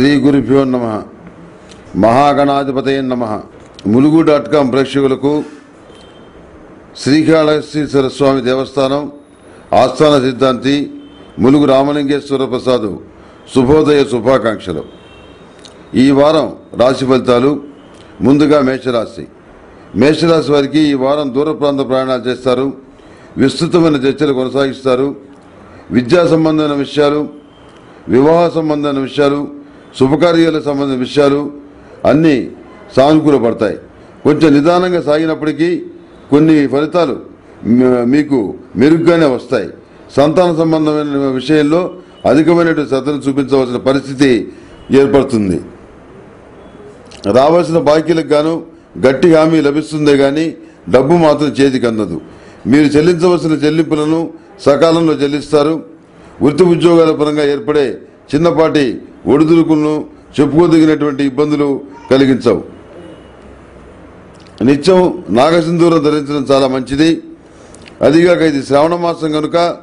శ్రీ గురుభ్యో నమ. మహాగణాధిపతయ నమ. ములుగు డాట్ కామ్ ప్రేక్షకులకు శ్రీకాళహస్తీశ్వర స్వామి దేవస్థానం ఆస్థాన సిద్ధాంతి ములుగు రామలింగేశ్వర ప్రసాద్ శుభోదయ శుభాకాంక్షలు. ఈ వారం రాశి ఫలితాలు ముందుగా మేషరాశి. మేషరాశి వారికి ఈ వారం దూర ప్రాంత ప్రయాణాలు చేస్తారు విస్తృతమైన చర్చలు కొనసాగిస్తారు విద్యా సంబంధమైన విషయాలు వివాహ సంబంధమైన విషయాలు శుభకార్యాలకు సంబంధించిన విషయాలు అన్నీ సానుకూలపడతాయి. కొంచెం నిదానంగా సాగినప్పటికీ కొన్ని ఫలితాలు మీకు మెరుగ్గానే వస్తాయి. సంతాన సంబంధమైన విషయంలో అధికమైనటువంటి శ్రద్ధను చూపించవలసిన పరిస్థితి ఏర్పడుతుంది. రావాల్సిన బాకీలకు గాను గట్టి హామీ లభిస్తుందే కానీ డబ్బు మాత్రం చేతికి అందదు. మీరు చెల్లించవలసిన చెల్లింపులను సకాలంలో చెల్లిస్తారు. వృత్తి ఉద్యోగాల పరంగా ఏర్పడే చిన్నపాటి ఒడిదుడుకులను చెప్పుకోదగినటువంటి ఇబ్బందులు కలిగించవు. నిత్యం నాగసింధూరం ధరించడం చాలా మంచిది. అదిగాక ఇది శ్రావణ మాసం కనుక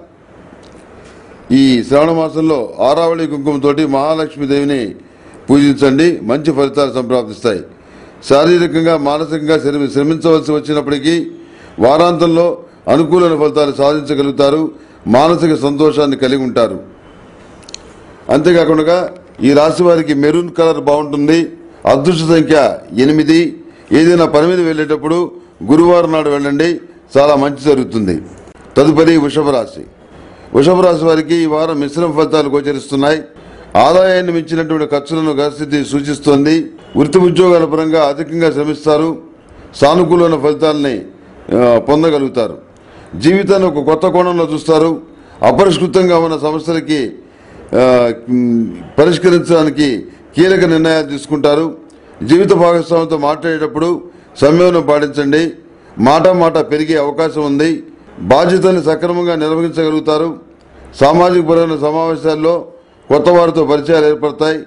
ఈ శ్రావణ మాసంలో ఆరావళి కుంకుమతోటి మహాలక్ష్మీదేవిని పూజించండి. మంచి ఫలితాలు సంప్రాప్తిస్తాయి. శారీరకంగా మానసికంగా శ్రమించవలసి వచ్చినప్పటికీ వారాంతంలో అనుకూలమైన ఫలితాలు సాధించగలుగుతారు. మానసిక సంతోషాన్ని కలిగి ఉంటారు. అంతేకాకుండా ఈ రాశి వారికి మెరూన్ కలర్ బాగుంటుంది. అదృష్ట సంఖ్య ఎనిమిది. ఏదైనా పని మీద వెళ్ళేటప్పుడు గురువారం నాడు వెళ్ళండి. చాలా మంచి జరుగుతుంది. తదుపరి వృషభ రాశి. వృషభ రాశి వారికి ఈ వారం మిశ్రమ ఫలితాలు గోచరిస్తున్నాయి. ఆదాయాన్ని మించినటువంటి ఖర్చులను గ్రహస్థితి సూచిస్తోంది. వృత్తి ఉద్యోగాల పరంగా అధికంగా శ్రమిస్తారు. సానుకూలమైన ఫలితాలని పొందగలుగుతారు. జీవితాన్ని ఒక కొత్త కోణంలో చూస్తారు. అపరిష్కృతంగా ఉన్న సమస్యలకి పరిష్కరించడానికి కీలక నిర్ణయాలు తీసుకుంటారు. జీవిత భాగస్వామితో మాట్లాడేటప్పుడు సంయమనం పాటించండి. మాట మాట పెరిగే అవకాశం ఉంది. బాధ్యతల్ని సక్రమంగా నిర్వహించగలుగుతారు. సామాజిక పరమైన సమావేశాల్లో కొత్త వారితో పరిచయాలు ఏర్పడతాయి.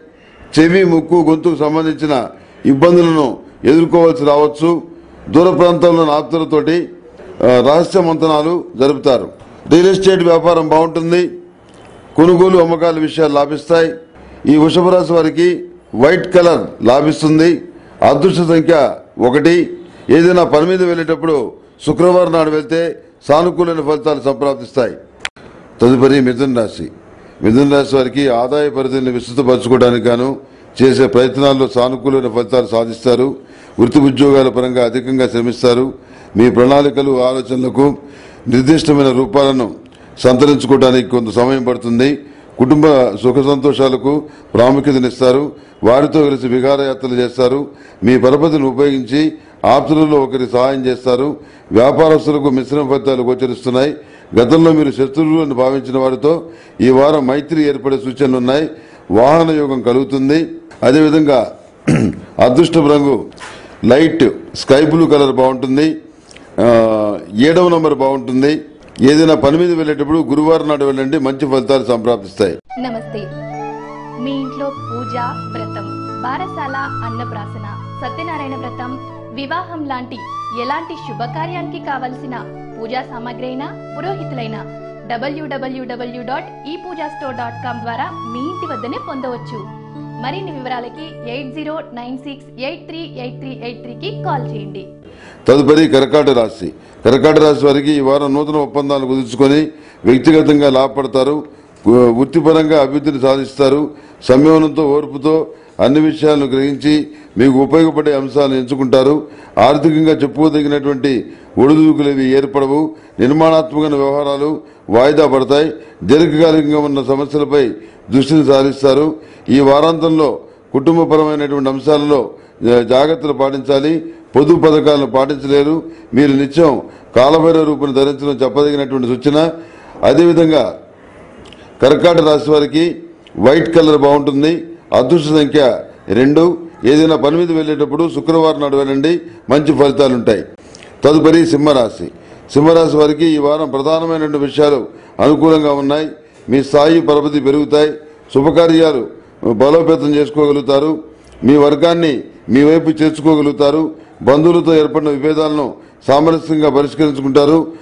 చెవి ముక్కు గొంతుకు సంబంధించిన ఇబ్బందులను ఎదుర్కోవాల్సి రావచ్చు. దూర ప్రాంతంలో ఆప్తులతోటి రహస్య మంతనాలు జరుపుతారు. రియల్ ఎస్టేట్ వ్యాపారం బాగుంటుంది. కొనుగోలు అమ్మకాల విషయాలు లాభిస్తాయి. ఈ వృషభ రాశి వారికి వైట్ కలర్ లాభిస్తుంది. అదృష్ట సంఖ్య ఒకటి. ఏదైనా పని మీద వెళ్ళేటప్పుడు శుక్రవారం నాడు వెళ్తే సానుకూలమైన ఫలితాలు సంప్రాప్తిస్తాయి. తదుపరి మిథున రాశి. మిథున రాశి వారికి ఆదాయ పరిధిని విస్తృతపరచుకోవడానికి గాను చేసే ప్రయత్నాల్లో సానుకూలమైన ఫలితాలు సాధిస్తారు. వృత్తి ఉద్యోగాల పరంగా అధికంగా శ్రమిస్తారు. మీ ప్రణాళికలు ఆలోచనలకు నిర్దిష్టమైన రూపాలను సంతరించుకోవడానికి కొంత సమయం పడుతుంది. కుటుంబ సుఖ సంతోషాలకు ప్రాముఖ్యతనిస్తారు వారితో కలిసి విహారయాత్రలు చేస్తారు. మీ పరపతిని ఉపయోగించి ఆప్తులలో ఒకరి సహాయం చేస్తారు. వ్యాపారస్తులకు మిశ్రమ ఫలితాలు గోచరిస్తున్నాయి. గతంలో మీరు శత్రువులు అని భావించిన వారితో ఈ వారం మైత్రి ఏర్పడే సూచనలు ఉన్నాయి. వాహన యోగం కలుగుతుంది. అదేవిధంగా అదృష్టం రంగు లైట్ స్కై బ్లూ కలర్ బాగుంటుంది. ఏడవ నంబర్ బాగుంటుంది. ఏదైనా పని మీద వెళ్ళేటప్పుడు గురువారం నాడు వెళ్ళండి మంచి ఫలితాలు సంప్రాప్తిస్తాయి. నమస్తే. మీ ఇంట్లో పూజ వ్రతం బారసాల అన్నప్రాసన సత్యనారాయణ వ్రతం వివాహం లాంటి ఎలాంటి శుభకార్యానికి కావలసిన పూజా సామాగ్రి అయినా పురోహితులైన డబ్ల్యూడబ్ల్యూడబ్ల్యూ డాట్ ఈ పూజా స్టోర్ డాట్ కామ్ ద్వారా మీ ఇంటి వద్దనే పొందవచ్చు. మరిన్ని వివరాలకి eight zero nine six eight three eight three eight త్రీకి కాల్ చేయండి. తదుపరి కర్కాట రాశి. కర్కాట రాశి వారికి ఈ వారం నూతన ఒప్పందాలు కుదుర్చుకొని వ్యక్తిగతంగా లాభపడతారు వృత్తిపరంగా అభివృద్ధిని సాధిస్తారు సంయమనంతో ఓర్పుతో అన్ని విషయాలను గ్రహించి మీకు ఉపయోగపడే అంశాలను ఎంచుకుంటారు. ఆర్థికంగా చెప్పుకోదగినటువంటి ఒడిదుడుకులు ఏర్పడవు. నిర్మాణాత్మక వ్యవహారాలు వాయిదా పడతాయి. దీర్ఘకాలికంగా ఉన్న సమస్యలపై దృష్టిని సారిస్తారు. ఈ వారాంతంలో కుటుంబపరమైనటువంటి అంశాలలో జాగ్రత్తలు పాటించాలి. పొదుపు పథకాలను పాటించలేరు. మీరు నిత్యం కాలభైరవ రూపును ధరించడం చెప్పదగినటువంటి సూచన. అదేవిధంగా కర్కాట రాశి వారికి వైట్ కలర్ బాగుంటుంది. అదృష్ట సంఖ్య రెండు. ఏదైనా పని మీద వెళ్ళేటప్పుడు శుక్రవారం నాడు వెళ్ళండి. మంచి ఫలితాలు ఉంటాయి. తదుపరి సింహరాశి. సింహరాశి వారికి ఈ వారం ప్రధానమైనటువంటి విషయాలు అనుకూలంగా ఉన్నాయి. మీ స్థాయి పరపతి పెరుగుతాయి. శుభకార్యాలు బలోపేతం చేసుకోగలుగుతారు. మీ వర్గాన్ని మీ వైపు చేర్చుకోగలుగుతారు. బంధువులతో ఏర్పడిన విభేదాలను సామరస్యంగా పరిష్కరించుకుంటారు.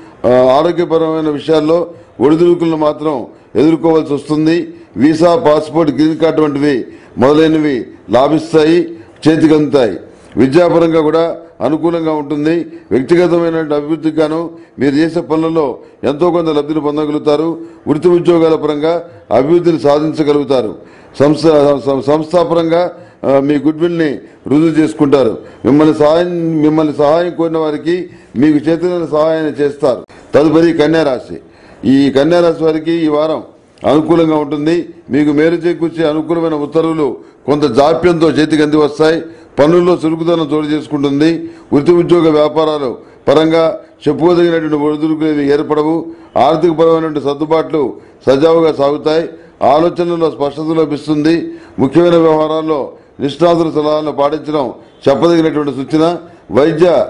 ఆరోగ్యపరమైన విషయాల్లో ఒడిదుడుకులను మాత్రం ఎదుర్కోవాల్సి వస్తుంది. వీసా పాస్పోర్ట్ గ్రీన్ కార్డు వంటివి మొదలైనవి లాభిస్తాయి చేతికి అందుతాయి. విద్యాపరంగా కూడా అనుకూలంగా ఉంటుంది. వ్యక్తిగతమైన అభివృద్ధికి గాను మీరు చేసే పనులలో ఎంతో కొంత లబ్ధిని పొందగలుగుతారు. వృత్తి ఉద్యోగాల పరంగా అభివృద్ధిని సాధించగలుగుతారు. సంస్థ సం- సంస్థాపరంగా మీ గుడ్ విల్ని రుజువు చేసుకుంటారు. మిమ్మల్ని సహాయం మిమ్మల్ని సహాయం కోరిన వారికి మీకు చేతుల సహాయాన్ని చేస్తారు. తదుపరి కన్యారాశి. ఈ కన్యారాశి వారికి ఈ వారం అనుకూలంగా ఉంటుంది. మీకు మేలు చేకూర్చే అనుకూలమైన ఉత్తర్వులు కొంత జాప్యంతో చేతికి అంది వస్తాయి. పనుల్లో చురుకుదనం చోటు చేసుకుంటుంది. వృత్తి ఉద్యోగ వ్యాపారాలు పరంగా చెప్పుకోదగినటువంటి ఒడిదుడుకులు ఏర్పడవు. ఆర్థిక పరమైనటువంటి సర్దుబాట్లు సజావుగా సాగుతాయి. ఆలోచనల్లో స్పష్టత లభిస్తుంది. ముఖ్యమైన వ్యవహారాల్లో నిష్ణాతుల సలహాలను పాటించడం చెప్పదగినటువంటి సూచన. వైద్య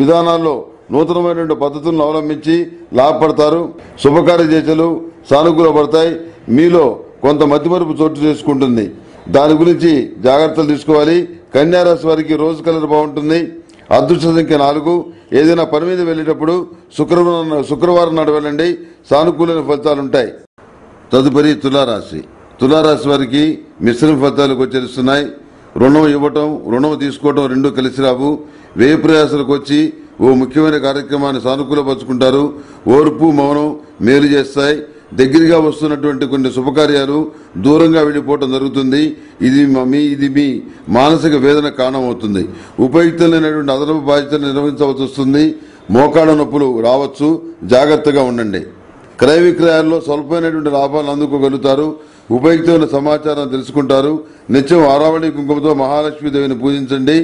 విధానాల్లో నూతనమైనటువంటి పద్ధతులను అవలంబించి లాభపడతారు. శుభకార్య చేచలు సానుకూల పడతాయి. మీలో కొంత మతిమరుపు చోటు చేసుకుంటుంది. దాని గురించి జాగ్రత్తలు తీసుకోవాలి. కన్యారాశి వారికి రోజు కలర్ బాగుంటుంది. అదృష్ట సంఖ్య నాలుగు. ఏదైనా పని మీద వెళ్ళేటప్పుడు శుక్రవారం శుక్రవారం నాడు వెళ్ళండి. సానుకూలమైన ఫలితాలు ఉంటాయి తదుపరి తులారాశి. తులారాశి వారికి మిశ్రమ ఫలితాలు గోచరిస్తున్నాయి. రుణం ఇవ్వటం రుణం తీసుకోవటం రెండు కలిసి రావు. వ్యయ ప్రయాసాలకు వచ్చి ఓ ముఖ్యమైన కార్యక్రమాన్ని సానుకూలపరుచుకుంటారు. ఓర్పు మౌనం మేలు చేస్తాయి. దగ్గరగా వస్తున్నటువంటి కొన్ని శుభకార్యాలు దూరంగా వెళ్ళిపోవటం జరుగుతుంది. ఇది మ- మీ ఇది మీ మానసిక వేదన కారణమవుతుంది. ఉపయుక్తమైనటువంటి అదనపు బాధ్యతలు నిర్వహించవలసి వస్తుంది. మోకాళ్ళ నొప్పులు రావచ్చు. జాగ్రత్తగా ఉండండి. క్రయ విక్రయాల్లో స్వల్పమైనటువంటి లాభాలు అందుకోగలుగుతారు. ఉపయుక్తమైన సమాచారం తెలుసుకుంటారు. నిత్యం ఆరావళి కుంకుమతో మహాలక్ష్మీదేవిని పూజించండి.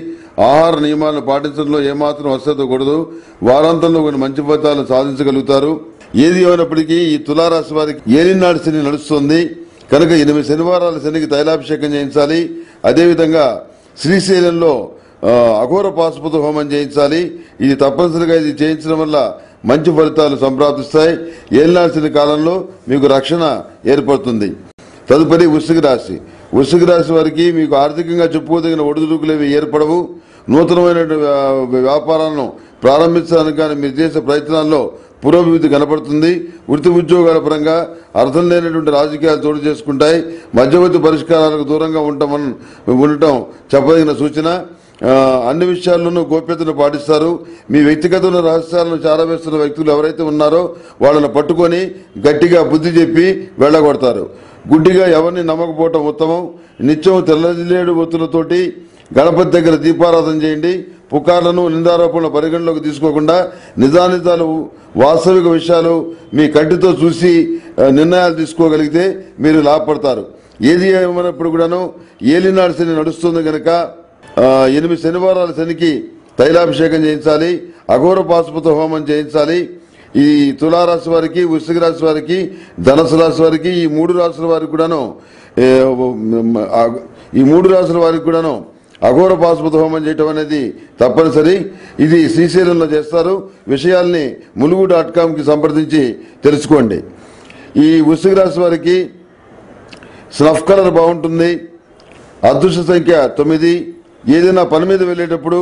ఆహార నియమాలను పాటించడంలో ఏమాత్రం అశ్రద్ధ కూడదు. వారాంతంలో కొన్ని మంచి ఫలితాలను సాధించగలుగుతారు. ఏది ఏమైనప్పటికీ ఈ తులారాశి వారికి ఏలినాడు శని నడుస్తుంది. కనుక ఎనిమిది శనివారాల శనికి తైలాభిషేకం చేయించాలి. అదేవిధంగా శ్రీశైలంలో అఘోర పాశుపత హోమం చేయించాలి. ఇది తప్పనిసరిగా ఇది చేయించడం వల్ల మంచి ఫలితాలు సంప్రాప్తిస్తాయి. ఏలినాల్సిన కాలంలో మీకు రక్షణ ఏర్పడుతుంది. తదుపరి వృశ్చిక రాశి. వృశ్చిక రాశి వారికి మీకు ఆర్థికంగా చెప్పుకోదగిన ఒడిదుడుకులేవి ఏర్పడవు. నూతనమైన వ్యాపారాలను ప్రారంభించడానికి కానీ మీరు చేసే ప్రయత్నాల్లో పురోభివృద్ధి కనపడుతుంది. వృత్తి ఉద్యోగాల పరంగా అర్థం లేనటువంటి రాజకీయాలు చోటు చేసుకుంటాయి. మధ్యవర్తి పరిష్కారాలకు దూరంగా ఉండటం ఉండటం చెప్పదగిన సూచన. అన్ని విషయాల్లోనూ గోప్యతను పాటిస్తారు. మీ వ్యక్తిగత రహస్యాలను చారవేస్తున్న వ్యక్తులు ఎవరైతే ఉన్నారో వాళ్ళని పట్టుకొని గట్టిగా బుద్ధి చెప్పి వెళ్ళగొడతారు. గుడ్డిగా ఎవరిని నమ్మకపోవటం ఉత్తమం. నిత్యం తెల్లజిల్లేడు ఒత్తులతోటి గణపతి దగ్గర దీపారాధన చేయండి. పుకార్లను నిందారోపణలు పరిగణలోకి తీసుకోకుండా నిజానిజాలు వాస్తవిక విషయాలు మీ కంటితో చూసి నిర్ణయాలు తీసుకోగలిగితే మీరు లాభపడతారు. ఏది ఏమైనప్పుడు కూడాను ఏలినాడు శని నడుస్తుంది కనుక ఎనిమిది శనివారాల శనికి తైలాభిషేకం చేయించాలి. అఘోర పాశుపత హోమం చేయించాలి. ఈ తులారాశి వారికి వృశ్చిక రాశి వారికి ధనసు రాశి వారికి ఈ మూడు రాశుల వారికి కూడాను ఈ మూడు రాశుల వారికి కూడాను అఘోర పాశుపత హోమం చేయటం అనేది తప్పనిసరి. ఇది శ్రీశైలంలో చేస్తారు. విషయాల్ని ములుగు డాట్ కామ్కి సంప్రదించి తెలుసుకోండి. ఈ వృశ్చిక రాశి వారికి స్నఫ్ కలర్ బాగుంటుంది. అదృష్ట సంఖ్య తొమ్మిది. ఏదైనా పని మీద వెళ్ళేటప్పుడు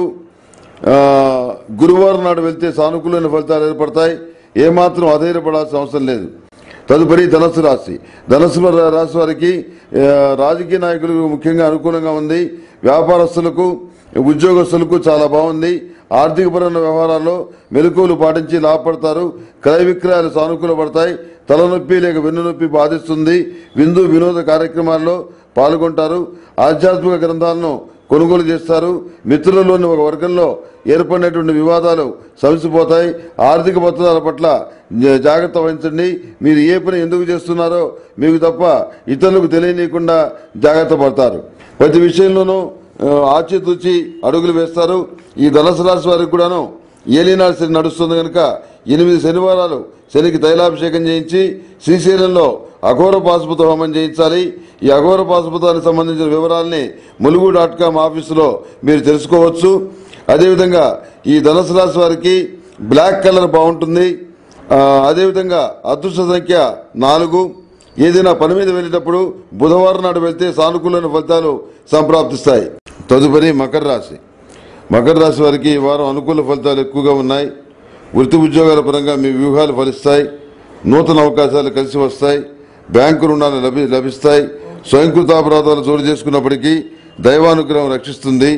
గురువారం నాడు వెళ్తే సానుకూలమైన ఫలితాలు ఏర్పడతాయి. ఏమాత్రం అధైర్యపడాల్సిన అవసరం లేదు. తదుపరి ధనస్సు రాశి. ధనస్సు రా- రాశి వారికి రాజకీయ నాయకులకు ముఖ్యంగా అనుకూలంగా ఉంది. వ్యాపారస్తులకు ఉద్యోగస్తులకు చాలా బాగుంది. ఆర్థికపరమైన వ్యవహారాల్లో మెలకువలు పాటించి లాభపడతారు. క్రయ విక్రయాలు సానుకూల పడతాయి. తలనొప్పి లేక వెన్నునొప్పి బాధిస్తుంది. విందు వినోద కార్యక్రమాల్లో పాల్గొంటారు. ఆధ్యాత్మిక గ్రంథాలను కొనుగోలు చేస్తారు. మిత్రులలోని ఒక వర్గంలో ఏర్పడినటువంటి వివాదాలు సమసిపోతాయి ఆర్థిక భద్రతల పట్ల జాగ్రత్త వహించండి. మీరు ఏ పని ఎందుకు చేస్తున్నారో మీకు తప్ప ఇతరులకు తెలియనీయకుండా జాగ్రత్త పడతారు. ప్రతి విషయంలోనూ ఆచితూచి అడుగులు వేస్తారు. ఈ ధనుసు రాశి వారికి కూడాను ఏలినాడు శని నడుస్తుంది కనుక ఎనిమిది శనివారాలు శనికి తైలాభిషేకం చేయించి శ్రీశైలంలో అఘోర పాశుపత హోమం చేయించాలి. ఈ అఘోర పాశుపతానికి సంబంధించిన వివరాలని ములుగు డాట్ కామ్ ఆఫీసులో మీరు తెలుసుకోవచ్చు. అదేవిధంగా ఈ ధనుసు రాశి వారికి బ్లాక్ కలర్ బాగుంటుంది. అదేవిధంగా అదృష్ట సంఖ్య నాలుగు. ఏదైనా పని మీద వెళ్ళేటప్పుడు బుధవారం నాడు వెళ్తే సానుకూలమైన ఫలితాలు సంప్రాప్తిస్తాయి. తదుపరి మకర రాశి. మకర రాశి వారికి ఈ వారం అనుకూల ఫలితాలు ఎక్కువగా ఉన్నాయి. వృత్తి ఉద్యోగాల పరంగా మీ వ్యూహాలు ఫలిస్తాయి. నూతన అవకాశాలు కలిసి వస్తాయి. బ్యాంకు రుణాలు లభి లభిస్తాయి. స్వయంకృతాపరాధాలు చోటు చేసుకున్నప్పటికీ దైవానుగ్రహం రక్షిస్తుంది.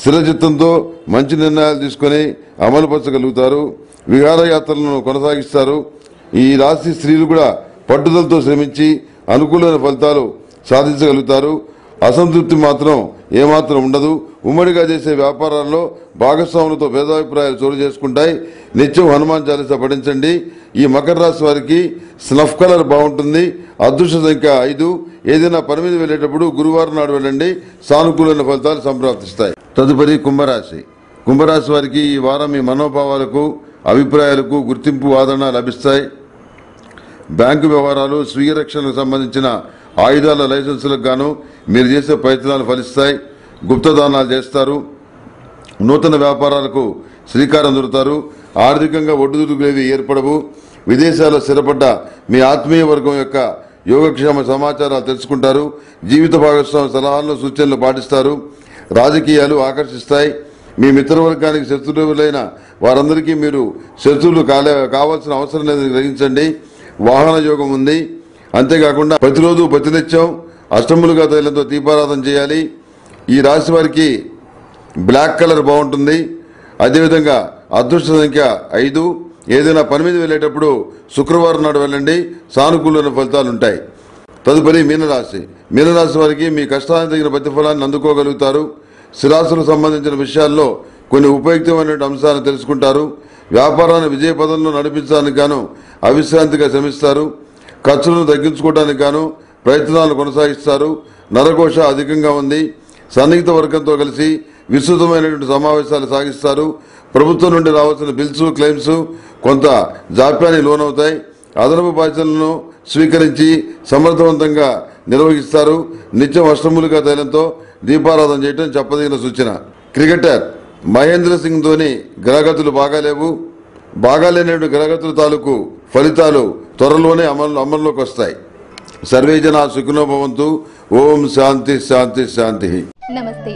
స్థిరచిత్తంతో మంచి నిర్ణయాలు తీసుకుని అమలుపరచగలుగుతారు విహారయాత్రలను కొనసాగిస్తారు. ఈ రాశి స్త్రీలు కూడా పట్టుదలతో శ్రమించి అనుకూలమైన ఫలితాలు సాధించగలుగుతారు. అసంతృప్తి మాత్రం ఏమాత్రం ఉండదు. ఉమ్మడిగా చేసే వ్యాపారాల్లో భాగస్వాములతో భేదాభిప్రాయాలు చోటు చేసుకుంటాయి. నిత్యం హనుమాన్ చాలీసా పఠించండి. ఈ మకర రాశి వారికి స్నఫ్ కలర్ బాగుంటుంది. అదృష్ట సంఖ్య ఐదు. ఏదైనా పని మీద వెళ్ళేటప్పుడు గురువారం నాడు వెళ్ళండి. సానుకూలమైన ఫలితాలు సంప్రాప్తిస్తాయి. తదుపరి కుంభరాశి. కుంభరాశి వారికి ఈ వారం మీ మనోభావాలకు అభిప్రాయాలకు గుర్తింపు ఆదరణ లభిస్తాయి. బ్యాంకు వ్యవహారాలు స్వీయ రక్షణకు సంబంధించిన ఆయుధాల లైసెన్సులకు గాను మీరు చేసే ప్రయత్నాలు ఫలిస్తాయి. గుప్తదానాలు చేస్తారు. నూతన వ్యాపారాలకు శ్రీకారం దొరుకుతారు ఆర్థికంగా ఒడ్డుదుడుకులేవి ఏర్పడవు. విదేశాల్లో స్థిరపడ్డ మీ ఆత్మీయ వర్గం యొక్క యోగక్షేమ సమాచారాలు తెలుసుకుంటారు. జీవిత భాగస్వామి సలహాలను సూచనలు పాటిస్తారు. రాజకీయాలు ఆకర్షిస్తాయి. మీ మిత్రవర్గానికి శత్రువులైన వారందరికీ మీరు శత్రువులు కాలే కావాల్సిన అవసరం లేదని గ్రహించండి. వాహన యోగం ఉంది. అంతేకాకుండా ప్రతిరోజు ప్రతినిత్యం అష్టములుగా తైలంతో దీపారాధన చేయాలి. ఈ రాశి వారికి బ్లాక్ కలర్ బాగుంటుంది. అదేవిధంగా అదృష్ట సంఖ్య ఐదు. ఏదైనా పని మీద వెళ్ళేటప్పుడు శుక్రవారం నాడు వెళ్ళండి. సానుకూలమైన ఫలితాలు ఉంటాయి తదుపరి మీనరాశి. మీనరాశి వారికి మీ కష్టానికి తగిన ప్రతిఫలాన్ని అందుకోగలుగుతారు. స్థిరాస్తులకు సంబంధించిన విషయాల్లో కొన్ని ఉపయుక్తమైన అంశాలను తెలుసుకుంటారు. వ్యాపారాన్ని విజయ పదంలో నడిపించడానికి గాను అవిశ్రాంతిగా శ్రమిస్తారు. ఖర్చులను తగ్గించుకోవడానికి గాను ప్రయత్నాలు కొనసాగిస్తారు. నరకోశ అధికంగా ఉంది. సన్నిహిత వర్గంతో కలిసి విస్తృతమైనటువంటి సమావేశాలు సాగిస్తారు. ప్రభుత్వం నుండి రావాల్సిన బిల్స్ క్లెయిమ్స్ కొంత జాప్యానికి లోనవుతాయి. అదనపు బాధ్యతలను స్వీకరించి సమర్థవంతంగా నిర్వహిస్తారు. నిత్యం అష్టములుగా తైలంతో దీపారాధన చేయడం చెప్పదగిన సూచన. క్రికెటర్ మహేంద్ర సింగ్ ధోని గ్రహగతులు బాగాలేవు. బాగాలేనటువంటి గ్రహగతుల తాలూకు ఫలితాలు త్వరలోనే అమలు అమల్లోకి వస్తాయి. సర్వే జన సుఖినో భవంతు. ఓం శాంతి శాంతి శాంతి. నమస్తే.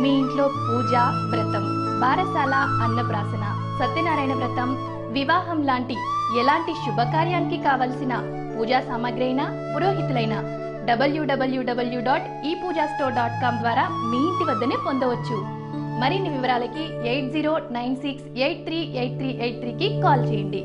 మీ ఇంట్లో పూజ వ్రతం బారసాల అన్నప్రాసన సత్యనారాయణ వ్రతం వివాహం లాంటి ఎలాంటి శుభకార్యానికి కావలసిన పూజా సామాగ్రి అయినా పురోహితులైన డబ్ల్యూడబ్ల్యూడబ్ల్యూ డాట్ ఈ పూజా స్టోర్ డాట్ కామ్ ద్వారా మీ ఇంటి వద్దనే పొందవచ్చు. మరిన్ని వివరాలకి eight zero nine six eight three eight three eight త్రీకి కాల్ చేయండి.